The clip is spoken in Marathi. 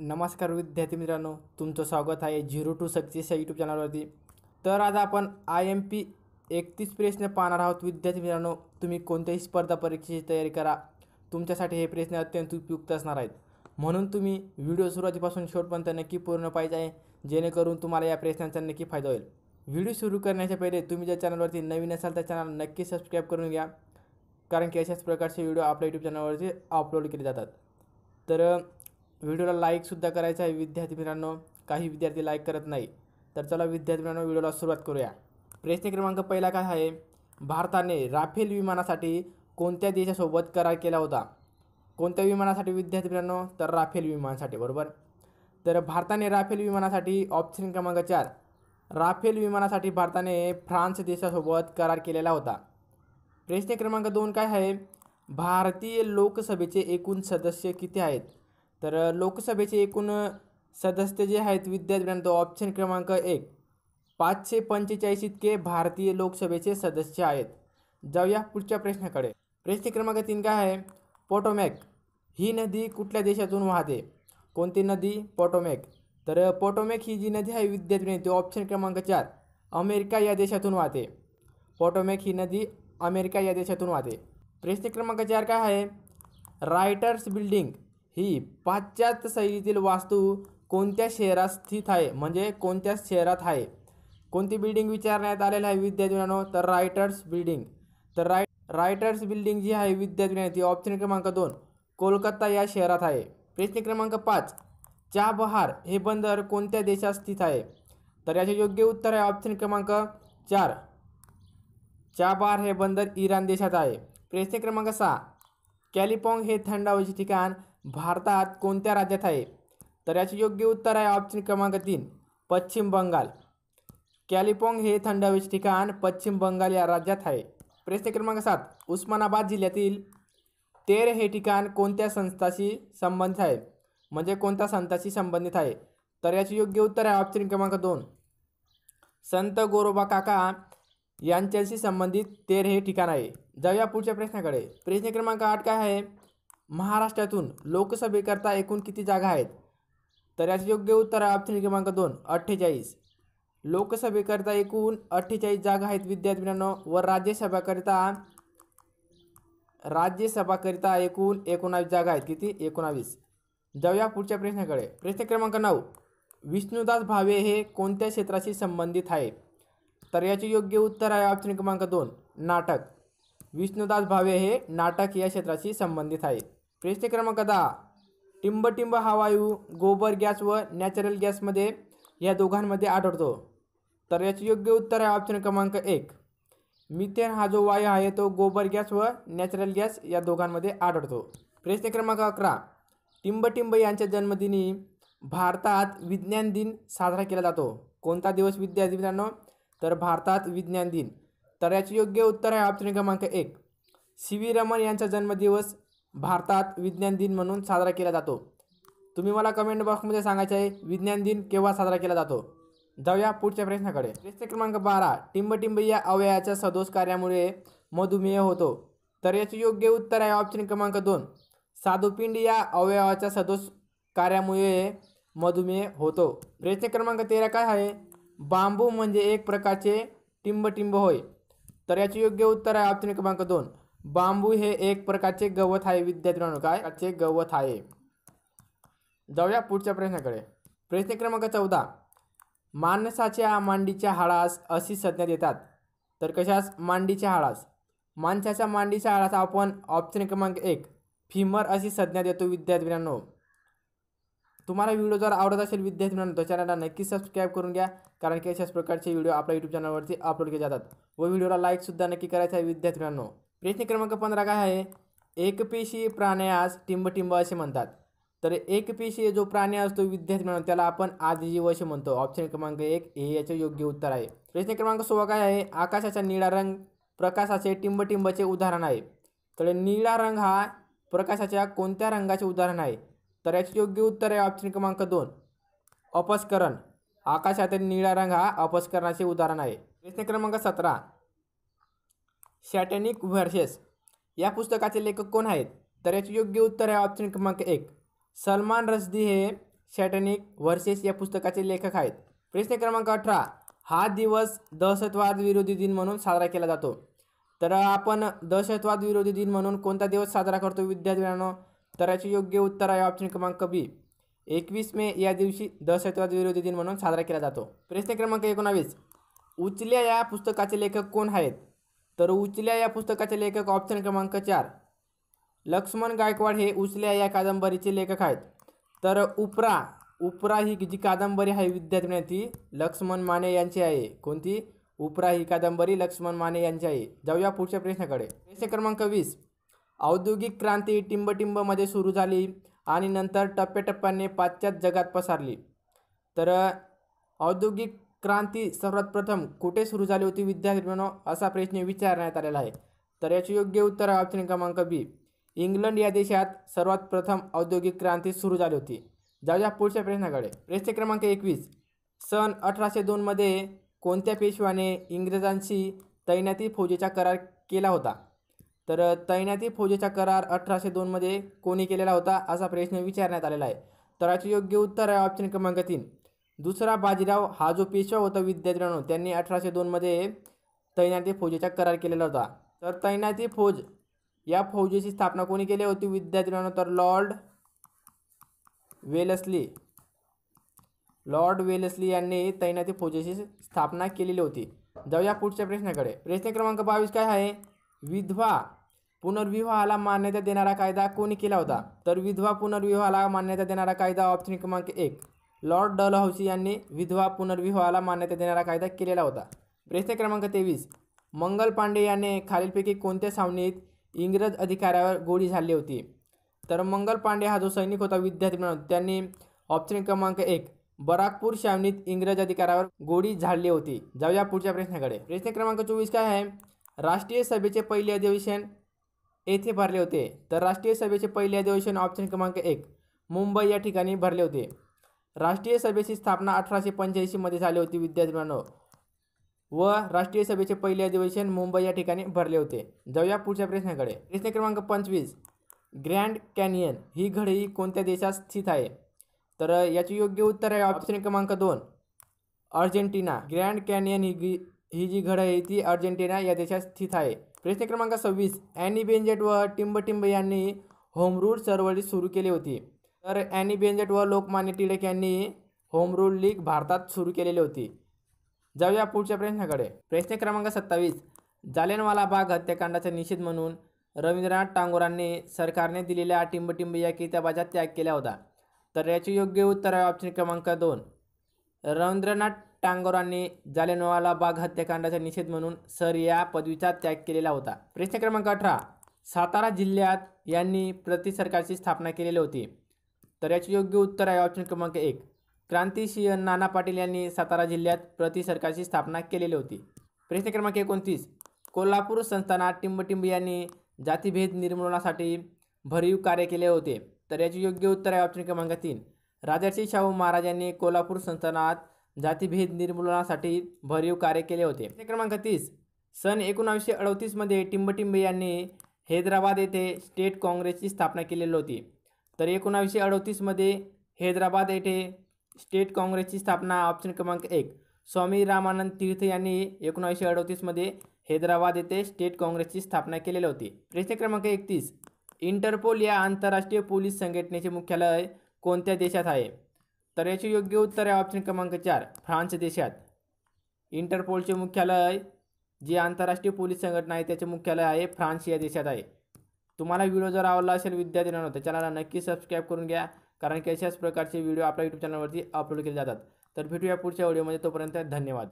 नमस्कार विद्यार्थी मित्रांनो तुमचं स्वागत आहे झिरो टू सक्सेस या यूट्यूब चॅनलवरती. तर आज आपण आय एम पी एकतीस प्रश्न पाहणार आहोत. विद्यार्थी मित्रांनो तुम्ही कोणत्याही स्पर्धा परीक्षेची तयारी करा. तुमच्यासाठी हे प्रश्न अत्यंत उपयुक्त असणार आहेत. म्हणून तुम्ही व्हिडिओ सुरुवातीपासून शेवटपर्यंत नक्की पूर्ण पाहिजे आहे जेणेकरून तुम्हाला या प्रश्नांचा नक्की फायदा होईल. व्हिडिओ सुरू करण्याच्या पहिले तुम्ही ज्या चॅनलवरती नवीन असाल तर चॅनल नक्की सबस्क्राईब करून घ्या कारण की अशाच प्रकारचे व्हिडिओ आपल्या यूट्यूब चॅनलवरती अपलोड केले जातात. तर व्हिडिओला लाईकसुद्धा करायचं आहे. विद्यार्थी मित्रांनो काही विद्यार्थी लाईक करत नाही. तर चला विद्यार्थी मित्रांनो व्हिडिओला सुरुवात करूया. प्रश्न क्रमांक पहिला काय आहे? भारताने राफेल विमानासाठी कोणत्या देशासोबत करार केला होता? कोणत्या विमानासाठी विद्यार्थी मित्रांनो? तर राफेल विमानासाठी बरोबर? तर भारताने राफेल विमानासाठी ऑप्शन क्रमांक चार. राफेल विमानासाठी भारताने फ्रान्स देशासोबत करार केलेला होता. प्रश्न क्रमांक दोन काय आहे? भारतीय लोकसभेचे एकूण सदस्य किती आहेत? तर लोकसभेचे एकूण सदस्य जे आहेत विद्यार्थ्यांना ऑप्शन क्रमांक एक. पाचशे पंचेचाळीस इतके भारतीय लोकसभेचे सदस्य आहेत. जाऊया पुढच्या प्रश्नाकडे. प्रश्न क्रमांक तीन काय आहे? पोटोमॅक ही नदी कुठल्या देशातून वाहते? कोणती नदी? पोटोमॅक तर पोटोमॅक ही जी नदी आहे विद्यार्थ्यांनी ती ऑप्शन क्रमांक चार. अमेरिका या देशातून वाहते. पोटोमॅक ही नदी अमेरिका या देशातून वाहते. प्रश्न क्रमांक चार काय आहे? रायटर्स बिल्डिंग ही पाश्चात्य शैलीतील वास्तू कोणत्या शहरात स्थित आहे? म्हणजे कोणत्या शहरात आहे? कोणती बिल्डिंग विचारण्यात आलेली आहे विद्यार्थ्यांनो तर रायटर्स बिल्डिंग तर राय रायटर्स बिल्डिंग जी आहे विद्यार्थ्यांनी ती ऑप्शन क्रमांक दोन. कोलकाता या शहरात आहे. प्रश्न क्रमांक पाच. चाबहार हे बंदर कोणत्या देशात स्थित आहे? तर याचे योग्य उत्तर आहे ऑप्शन क्रमांक चार. चाबहार हे बंदर इराण देशात आहे. प्रश्न क्रमांक सहा. कॅलिपॉंग हे थंड हवेचे ठिकाण भारतात कोणत्या राज्यात आहे? तर याचे योग्य उत्तर आहे ऑप्शन क्रमांक तीन पश्चिम बंगाल. कॅलिपॉंग हे थंड हवेचे ठिकाण पश्चिम बंगाल या राज्यात आहे. प्रश्न क्रमांक सात उस्मानाबाद जिल्ह्यातील तेर हे ठिकाण कोणत्या संस्थाशी संबंधित आहे? म्हणजे कोणत्या संताशी संबंधित आहे? तर याचे योग्य उत्तर आहे ऑप्शन क्रमांक दोन. संत गोरोबा काका यांच्याशी संबंधित तेर हे ठिकाण आहे. जाऊया पुढच्या प्रश्नाकडे. प्रश्न क्रमांक आठ काय आहे? महाराष्ट्रातून लोकसभेकरता एकूण किती जागा आहेत? तर याचे योग्य उत्तर आहे ऑप्शन क्रमांक दोन अठ्ठेचाळीस. लोकसभेकरता एकूण अठ्ठेचाळीस जागा आहेत विद्यार्थ्यांनो व राज्यसभाकरिता राज्यसभाकरिता एकूण एकोणावीस जागा आहेत. किती? एकोणावीस. जाऊया पुढच्या प्रश्नाकडे. प्रश्न क्रमांक नऊ. विष्णुदास भावे हे कोणत्या क्षेत्राशी संबंधित आहे? तर याचे योग्य उत्तर आहे ऑप्शन क्रमांक दोन नाटक. विष्णुदास भावे हे नाटक या क्षेत्राशी संबंधित आहे. प्रश्न क्रमांक दहा. टिंबटिंब हा वायू गोबर गॅस व नॅचरल गॅसमध्ये या दोघांमध्ये आढळतो. तर याचे योग्य उत्तर आहे ऑप्शन क्रमांक एक. मिथेन हा जो वायू आहे तो गोबर गॅस व नॅचरल गॅस या दोघांमध्ये आढळतो. प्रश्न क्रमांक अकरा. टिंबटिंब यांच्या जन्मदिनी भारतात विज्ञान दिन साजरा केला जातो. कोणता दिवस? विद्यार्थी मित्रांनो तर भारतात विज्ञान दिन. तर याचे योग्य उत्तर आहे ऑप्शन क्रमांक एक. सी व्ही रमन यांचा जन्मदिवस भारतात विज्ञान दिन म्हणून साजरा केला जातो. तुम्ही मला कमेंट बॉक्समध्ये सांगायचं आहे विज्ञान दिन केव्हा साजरा केला जातो? जाऊया पुढच्या प्रश्नाकडे. प्रश्न क्रमांक बारा टिंबटिंब या अवयवाच्या सदोष कार्यामुळे मधुमेह होतो. तर याचे योग्य उत्तर आहे ऑप्शन क्रमांक दोन. साधुपिंड या अवयवाच्या सदोष कार्यामुळे मधुमेह होतो. प्रश्न क्रमांक तेरा काय आहे? बांबू म्हणजे एक प्रकारचे टिंबटिंब होय. तर याचे योग्य उत्तर आहे ऑप्शन क्रमांक दोन. बांबू हे एक प्रकारचे गवत आहे विद्यार्थ्यांनो काय? प्रकारचे गवत आहे. जाऊया पुढच्या प्रश्नाकडे. प्रश्न क्रमांक चौदा. माणसाच्या मांडीच्या हाडास अशी संज्ञा देतात. तर कशास? मांडीच्या हाडास. माणसाच्या मांडीच्या हाडास आपण ऑप्शन क्रमांक एक फिमर अशी संज्ञा देतो विद्यार्थ्यांनो तुम्हाला व्हिडिओ जर आवडत असेल विद्यार्थी मित्रांनो तर चॅनलला नक्की सबस्क्राईब करून घ्या कारण की अशाच प्रकारचे व्हिडिओ आपल्या यूट्यूब चॅनलवरती अपलोड केले जातात. व व्हिडिओला लाईकसुद्धा नक्की करायचं आहे विद्यार्थी मित्रांनो प्रश्न क्रमांक पंधरा काय आहे? एकपेशी प्राण्यास टिंबटिंब असे म्हणतात. तर एकपेशीय जो प्राणी असतो विद्यार्थी म्हणून त्याला आपण आदिजीव असे म्हणतो. ऑप्शन क्रमांक एक हे याचे योग्य उत्तर आहे. प्रश्न क्रमांक सोळा काय आहे? आकाशाचा निळा रंग प्रकाशाचे टिंबटिंबचे उदाहरण आहे. तर निळा रंग हा प्रकाशाच्या कोणत्या रंगाचे उदाहरण आहे? तर याचे योग्य उत्तर आहे ऑप्शन क्रमांक दोन. अपस्करण. आकाशातील निळा रंग हा अपस्करणाचे उदाहरण आहे. प्रश्न क्रमांक सतरा. शॅटॅनिक व्हर्सेस या पुस्तकाचे लेखक कोण आहेत? तर याचे योग्य उत्तर आहे ऑप्शन क्रमांक एक. सलमान रश्दी हे शॅटनिक व्हर्सेस या पुस्तकाचे लेखक आहेत. प्रश्न क्रमांक अठरा. हा दिवस दहशतवाद विरोधी दिन म्हणून साजरा केला जातो. तर आपण दहशतवाद विरोधी दिन म्हणून कोणता दिवस साजरा करतो विद्यार्थ्यांनो? तर याचे योग्य उत्तर आहे ऑप्शन क्रमांक बी. एकवीस मे या दिवशी दहशतवाद विरोधी दिन म्हणून साजरा केला जातो. प्रश्न क्रमांक एकोणावीस. उचल्या या पुस्तकाचे लेखक कोण आहेत? तर उचल्या या पुस्तकाचे लेखक ऑप्शन क्रमांक चार. लक्ष्मण गायकवाड हे उचल्या या कादंबरीचे लेखक आहेत. तर उपरा उपरा ही जी कादंबरी आहे विद्यार्थी ती लक्ष्मण माने यांची आहे. कोणती? उपरा ही कादंबरी लक्ष्मण माने यांची आहे. जाऊया पुढच्या प्रश्नाकडे. प्रश्न क्रमांक वीस. औद्योगिक क्रांती टिंबटिंबमध्ये सुरू झाली आणि नंतर टप्प्याटप्प्याने पाश्चात्य जगात पसरली. तर औद्योगिक क्रांती सर्वात प्रथम कुठे सुरू झाली होती विद्यार्थ्यांनो? असा प्रश्न विचारण्यात आलेला आहे. तर याचे योग्य उत्तर आहे ऑप्शन क्रमांक बी इंग्लंड या देशात सर्वात प्रथम औद्योगिक क्रांती सुरू झाली होती. जाऊया पुढच्या प्रश्नाकडे. प्रश्न क्रमांक एकवीस. सन अठराशे दोनमध्ये कोणत्या पेशवाने इंग्रजांशी तैनाती फौजेचा करार केला होता? तर तैनाती फौजेचा करार अठराशे दोनमध्ये कोणी केलेला होता असा प्रश्न विचारण्यात आलेला आहे. तर याचे योग्य उत्तर आहे ऑप्शन क्रमांक तीन. दुसरा बाजीराव हा जो पेशवा होता विद्यार्थ्यांनो त्यांनी अठराशे दोनमध्ये तैनाती फौजेचा करार केलेला होता. तर तैनाती फौज या फौजेची स्थापना कोणी केली होती विद्यार्थ्यांनो? तर लॉर्ड वेलसली. लॉर्ड वेलसली यांनी तैनाती फौजेची स्थापना केलेली होती. जाऊया पुढच्या प्रश्नाकडे. प्रश्न क्रमांक बावीस काय आहे? विधवा पुनर्विवाहाला मान्यता देणारा कायदा कोणी केला होता? तर विधवा पुनर्विवाहाला मान्यता देणारा कायदा ऑप्शन क्रमांक एक. लॉर्ड डलहौसी यांनी विधवा पुनर्विवाहाला मान्यता देणारा कायदा केलेला होता. प्रश्न क्रमांक तेवीस. मंगल पांडे याने खालीलपैकी कोणत्या सावनीत इंग्रज अधिकाऱ्यावर गोळी झाडली होती? तर मंगल पांडे हा जो सैनिक होता विद्यार्थी म्हणून त्यांनी ऑप्शन क्रमांक एक बराकपूर छावणीत इंग्रज अधिकाऱ्यावर गोळी झाडली होती. जाऊया पुढच्या प्रश्नाकडे. प्रश्न क्रमांक चोवीस काय आहे? राष्ट्रीय सभेचे पहिले अधिवेशन येथे भरले होते. तर राष्ट्रीय सभेचे पहिले अधिवेशन ऑप्शन क्रमांक एक मुंबई या ठिकाणी भरले होते. राष्ट्रीय सभेची स्थापना अठराशे पंच्याऐंशीमध्ये झाली होती विद्यार्थ्यांनो. व राष्ट्रीय सभेचे पहिले अधिवेशन मुंबई या ठिकाणी भरले होते. जाऊया पुढच्या प्रश्नाकडे. प्रश्न क्रमांक पंचवीस. ग्रँड कॅनियन ही घडी कोणत्या देशात स्थित आहे? तर याचे योग्य उत्तर आहे ऑप्शन क्रमांक दोन. अर्जेंटिना. ग्रँड कॅनियन ही गी ही जी घड आहे ती अर्जेंटिना या देशात स्थित आहे. प्रश्न क्रमांक सव्वीस. ॲनी बेंजेट व टिंबटिंब यांनी होमरूड चळवळी सुरू केली होती. तर ॲनी बेंजेट व लोकमान्य टिळक यांनी होम रूल लीग भारतात सुरू केलेली होती. जाऊया पुढच्या प्रश्नाकडे. प्रश्न क्रमांक सत्तावीस. जालियनवाला बाग हत्याकांडाचा निषेध म्हणून रवींद्रनाथ टागोरांनी सरकारने दिलेल्या टिंबटिंब या किताबाचा त्याग केला होता. तर याचे योग्य उत्तर आहे ऑप्शन क्रमांक दोन. रवींद्रनाथ टागोरांनी जालियनवाला बाग हत्याकांडाचा निषेध म्हणून सर या पदवीचा त्याग केलेला होता. प्रश्न क्रमांक अठरा. सातारा जिल्ह्यात यांनी प्रति सरकारची स्थापना केलेली होती. तर याचे योग्य उत्तर आहे ऑप्शन क्रमांक एक. क्रांतिसिंह नाना पाटील यांनी सातारा जिल्ह्यात प्रति सरकारची स्थापना केलेली होती. प्रश्न क्रमांक एकोणतीस. कोल्हापूर संस्थानात टिंबटिंब यांनी जातीभेद निर्मूलनासाठी भरीव कार्य केले होते. तर याचे योग्य उत्तर आहे ऑप्शन क्रमांक तीन. राजर्षी शाहू महाराज यांनी कोल्हापूर संस्थानात जातीभेद निर्मूलनासाठी भरीव कार्य केले होते. प्रश्न क्रमांक तीस. सन एकोणावीसशे अडतीसमध्ये टिंबटिंब यांनी हैदराबाद येथे स्टेट काँग्रेसची स्थापना केलेली होती. तर एकोणावीसशे अडतीसमध्ये हैदराबाद येथे स्टेट काँग्रेसची स्थापना ऑप्शन क्रमांक एक. स्वामी रामानंद तीर्थ यांनी एकोणावीसशे अडतीसमध्ये हैदराबाद येथे स्टेट काँग्रेसची स्थापना केलेली होती. प्रश्न क्रमांक एकतीस. इंटरपोल या आंतरराष्ट्रीय पोलीस संघटनेचे मुख्यालय कोणत्या देशात आहे? तर याचे योग्य उत्तर आहे ऑप्शन क्रमांक चार फ्रान्स देशात. इंटरपोलचे मुख्यालय जे आंतरराष्ट्रीय पोलीस संघटना आहे त्याचे मुख्यालय आहे फ्रान्स या देशात आहे. तुम्हाला व्हिडिओ जर आवडला असेल विद्यार्थ्यांना तर चॅनलला नक्की सबस्क्राईब करून घ्या. कारण की अशाच प्रकारचे व्हिडिओ आपल्या यूट्यूब चॅनलवरती अपलोड केले जातात. तर भेटूया पुढच्या व्हिडिओमध्ये तोपर्यंत धन्यवाद.